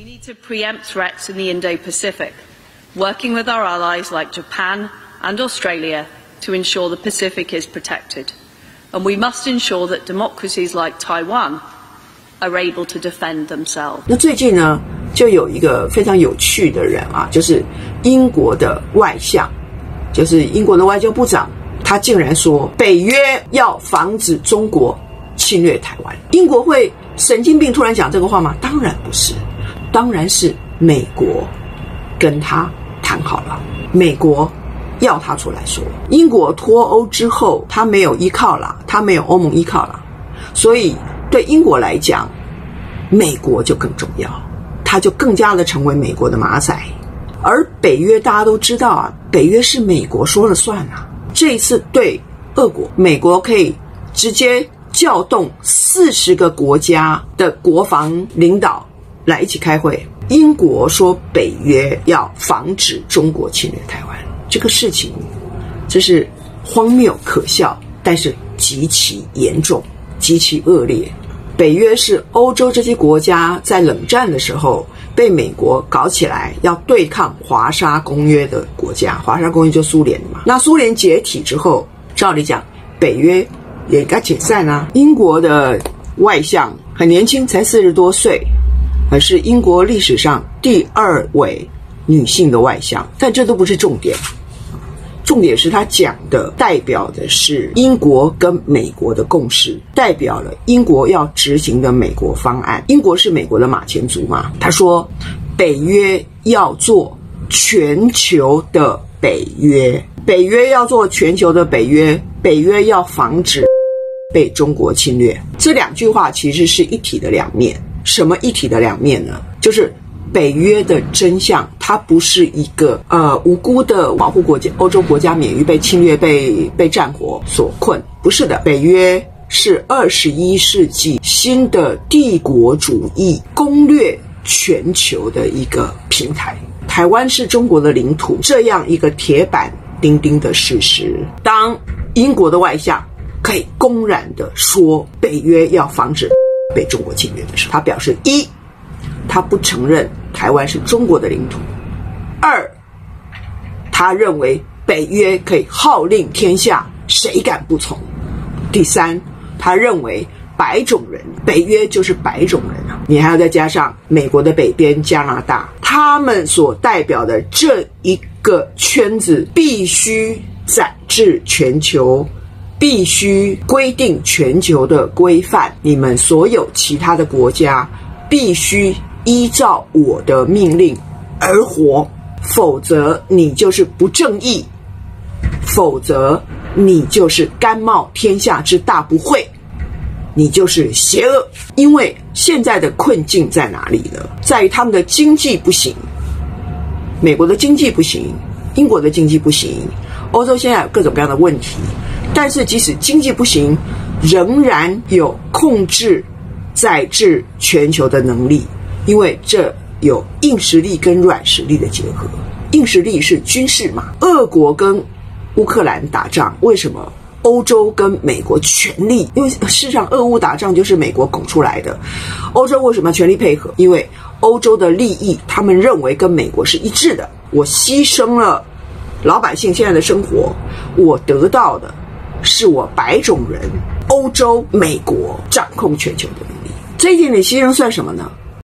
We need to preempt threats in the Indo-Pacific, working with our allies like Japan and Australia to ensure the Pacific is protected. And we must ensure that democracies like Taiwan are able to defend themselves. 那最近呢，就有一个非常有趣的人啊，就是英国的外相，就是英国的外交部长，他竟然说北约要防止中国侵略台湾。英国会神经病突然讲这个话吗？当然不是， 当然是美国跟他谈好了，美国要他出来说。英国脱欧之后，他没有依靠了，他没有欧盟依靠了，所以对英国来讲，美国就更重要，他就更加的成为美国的马仔。而北约大家都知道啊，北约是美国说了算啊。这一次对俄国，美国可以直接调动四十个国家的国防领导来一起开会。英国说北约要防止中国侵略台湾，这个事情这是荒谬可笑，但是极其严重、极其恶劣。北约是欧洲这些国家在冷战的时候被美国搞起来，要对抗华沙公约的国家。华沙公约就苏联嘛。那苏联解体之后，照理讲，北约也该解散啊。英国的外相很年轻，才四十多岁，而是英国历史上第二位女性的外相。但这都不是重点。重点是他讲的，代表的是英国跟美国的共识，代表了英国要执行的美国方案。英国是美国的马前卒嘛？他说，北约要做全球的北约，北约要做全球的北约，北约要防止被中国侵略。这两句话其实是一体的两面。什么一体的两面呢？就是北约的真相，它不是一个呃无辜的保护国家，欧洲国家免于被侵略、被被战火所困，不是的。北约是二十一世纪新的帝国主义攻略全球的一个平台。台湾是中国的领土，这样一个铁板钉钉的事实。当英国的外相可以公然的说北约要防止被中国侵略的时候，他表示一。他不承认台湾是中国的领土。二，他认为北约可以号令天下，谁敢不从？第三，他认为白种人，北约就是白种人啊！你还要再加上美国的北边加拿大，他们所代表的这一个圈子，必须载至全球，必须规定全球的规范。你们所有其他的国家，必须。依照我的命令而活，否则你就是不正义，否则你就是甘冒天下之大不讳，你就是邪恶。因为现在的困境在哪里呢？在于他们的经济不行，美国的经济不行，英国的经济不行，欧洲现在有各种各样的问题。但是即使经济不行，仍然有控制、载制全球的能力。因为这有硬实力跟软实力的结合，硬实力是军事嘛。俄国跟乌克兰打仗，为什么欧洲跟美国全力？因为事实上，俄乌打仗就是美国拱出来的。欧洲为什么全力配合？因为欧洲的利益，他们认为跟美国是一致的。我牺牲了老百姓现在的生活，我得到的是我白种人欧洲美国掌控全球的能力。这一点点牺牲算什么呢？